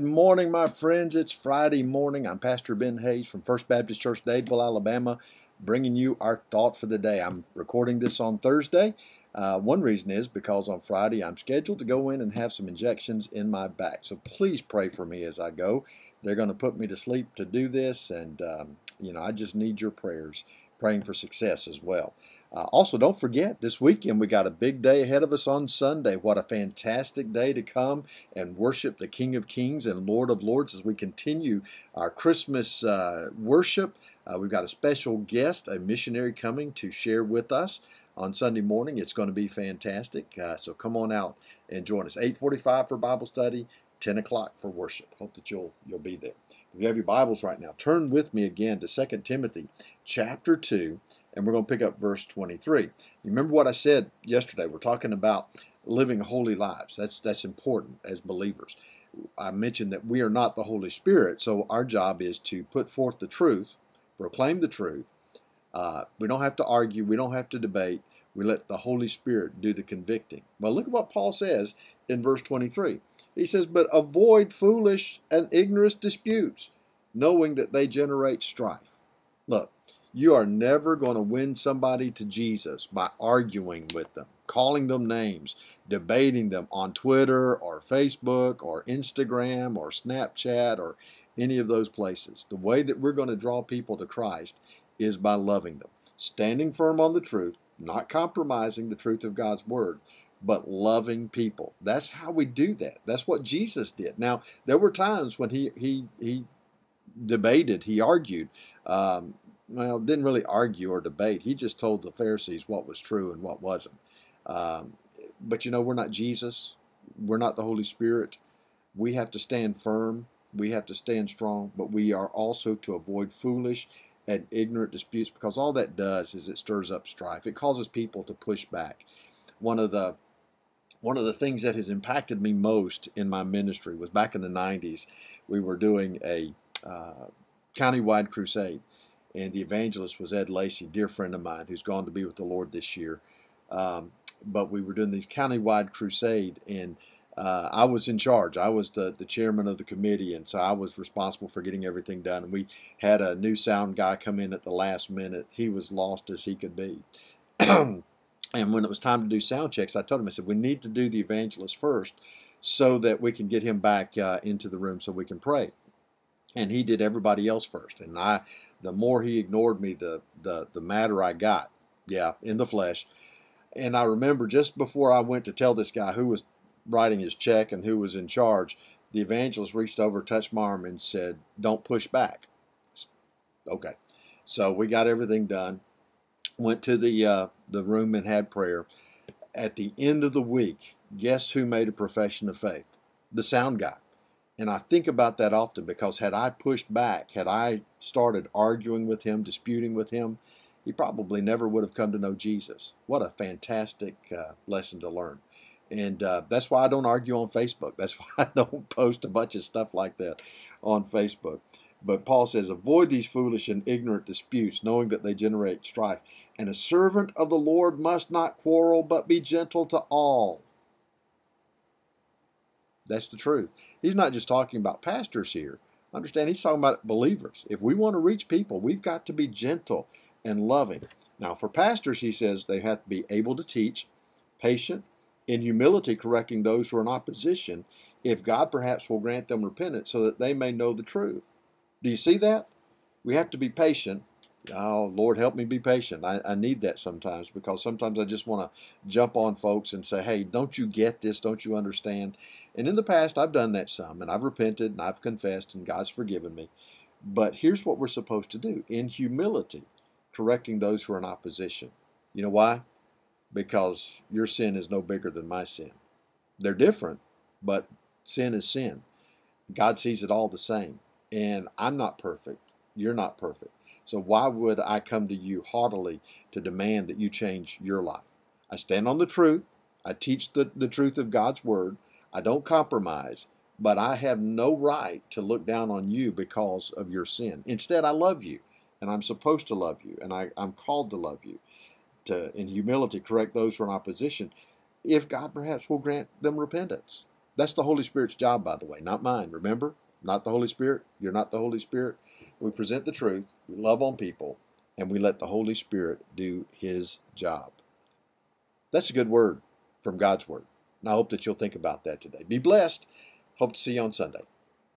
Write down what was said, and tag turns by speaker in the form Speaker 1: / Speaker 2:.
Speaker 1: Good morning, my friends. It's Friday morning. I'm Pastor Ben Hayes from First Baptist Church, Dadeville, Alabama, bringing you our thought for the day. I'm recording this on Thursday. Uh, one reason is because on Friday I'm scheduled to go in and have some injections in my back. So please pray for me as I go. They're going to put me to sleep to do this, and um, you know I just need your prayers praying for success as well. Uh, also, don't forget, this weekend we got a big day ahead of us on Sunday. What a fantastic day to come and worship the King of Kings and Lord of Lords as we continue our Christmas uh, worship. Uh, we've got a special guest, a missionary coming to share with us on Sunday morning. It's going to be fantastic. Uh, so come on out and join us. 8:45 for Bible study, 10 o'clock for worship. Hope that you'll you'll be there. If you have your Bibles right now, turn with me again to 2 Timothy chapter 2, and we're going to pick up verse 23. You remember what I said yesterday? We're talking about living holy lives. That's that's important as believers. I mentioned that we are not the Holy Spirit, so our job is to put forth the truth, proclaim the truth. Uh, we don't have to argue. We don't have to debate. We let the Holy Spirit do the convicting. Well, look at what Paul says in verse 23. He says, But avoid foolish and ignorant disputes, knowing that they generate strife. Look, you are never going to win somebody to Jesus by arguing with them, calling them names, debating them on Twitter or Facebook or Instagram or Snapchat or any of those places. The way that we're going to draw people to Christ is by loving them, standing firm on the truth, not compromising the truth of God's Word, but loving people. That's how we do that. That's what Jesus did. Now, there were times when he he he debated, he argued. Um, well, didn't really argue or debate. He just told the Pharisees what was true and what wasn't. Um, but you know, we're not Jesus. We're not the Holy Spirit. We have to stand firm. We have to stand strong, but we are also to avoid foolish and ignorant disputes because all that does is it stirs up strife. It causes people to push back. One of the one of the things that has impacted me most in my ministry was back in the 90s. We were doing a uh, countywide crusade, and the evangelist was Ed Lacey, dear friend of mine, who's gone to be with the Lord this year. Um, but we were doing these countywide crusade, and uh, I was in charge. I was the, the chairman of the committee, and so I was responsible for getting everything done. And we had a new sound guy come in at the last minute. He was lost as he could be. And when it was time to do sound checks, I told him, I said, we need to do the evangelist first so that we can get him back uh, into the room so we can pray. And he did everybody else first. And I, the more he ignored me, the, the, the madder I got. Yeah, in the flesh. And I remember just before I went to tell this guy who was writing his check and who was in charge, the evangelist reached over, touched my arm, and said, Don't push back. Okay. So we got everything done went to the uh, the room and had prayer. At the end of the week, guess who made a profession of faith? The sound guy. And I think about that often because had I pushed back, had I started arguing with him, disputing with him, he probably never would have come to know Jesus. What a fantastic uh, lesson to learn. And uh, that's why I don't argue on Facebook. That's why I don't post a bunch of stuff like that on Facebook. But Paul says, Avoid these foolish and ignorant disputes, knowing that they generate strife. And a servant of the Lord must not quarrel, but be gentle to all. That's the truth. He's not just talking about pastors here. Understand, he's talking about believers. If we want to reach people, we've got to be gentle and loving. Now, for pastors, he says they have to be able to teach, patient, in humility correcting those who are in opposition, if God perhaps will grant them repentance so that they may know the truth. Do you see that? We have to be patient. Oh, Lord, help me be patient. I, I need that sometimes because sometimes I just want to jump on folks and say, hey, don't you get this? Don't you understand? And in the past, I've done that some, and I've repented and I've confessed, and God's forgiven me. But here's what we're supposed to do in humility, correcting those who are in opposition. You know why? Because your sin is no bigger than my sin. They're different, but sin is sin. God sees it all the same. And I'm not perfect. You're not perfect. So why would I come to you haughtily to demand that you change your life? I stand on the truth. I teach the, the truth of God's word. I don't compromise, but I have no right to look down on you because of your sin. Instead, I love you, and I'm supposed to love you, and I, I'm called to love you, to, in humility, correct those who are in opposition, if God perhaps will grant them repentance. That's the Holy Spirit's job, by the way, not mine. Remember? Not the Holy Spirit. You're not the Holy Spirit. We present the truth, we love on people, and we let the Holy Spirit do His job. That's a good word from God's Word. And I hope that you'll think about that today. Be blessed. Hope to see you on Sunday.